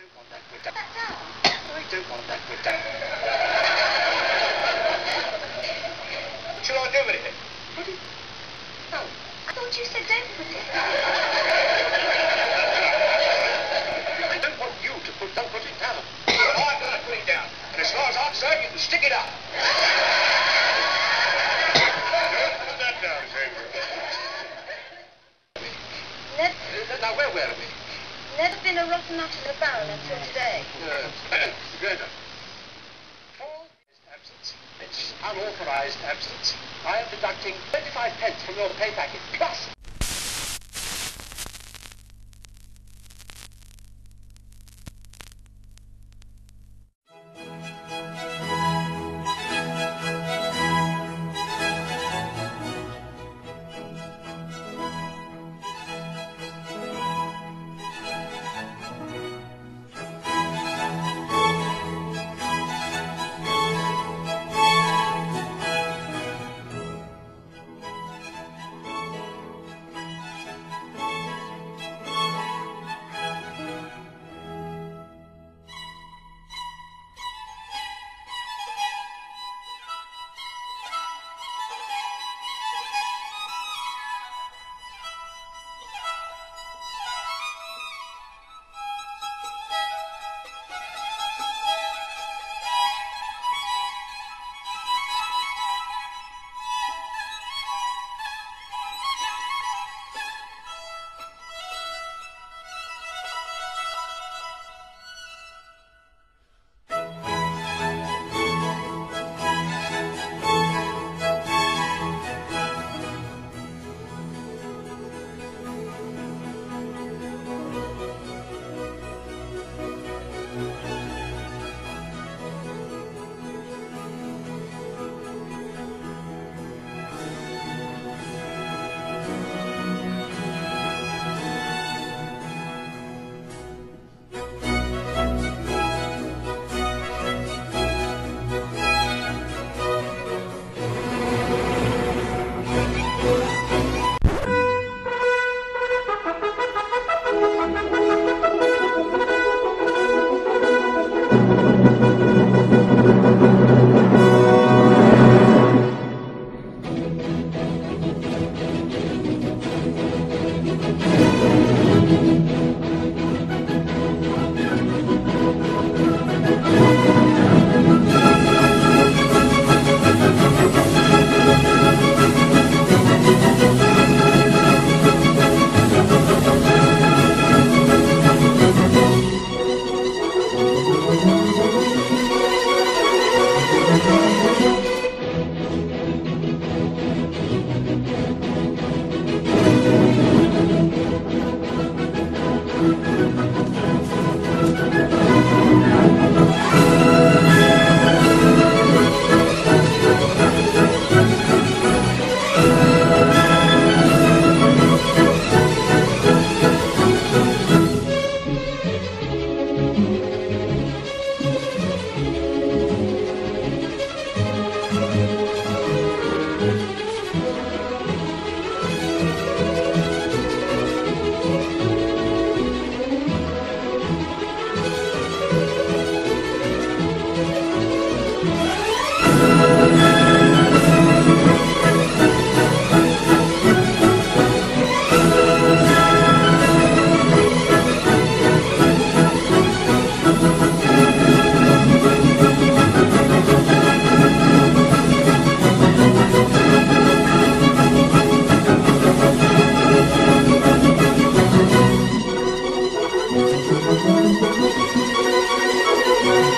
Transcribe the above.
What shall I do with it? Put it. Oh, I thought you said don't put it. Rotten nut in the barrel until today. Uh, absence. It's unauthorized absence. I am deducting 25 pence from your pay packet, plus